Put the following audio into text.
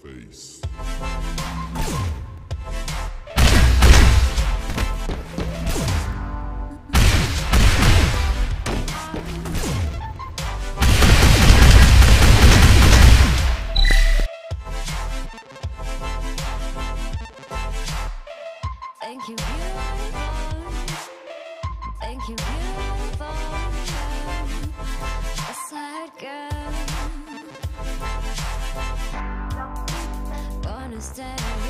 face. Thank you, Instead.